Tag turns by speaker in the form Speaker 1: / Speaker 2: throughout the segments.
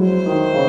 Speaker 1: Música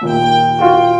Speaker 1: Música